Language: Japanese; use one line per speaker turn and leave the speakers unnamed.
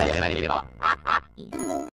やらなければ。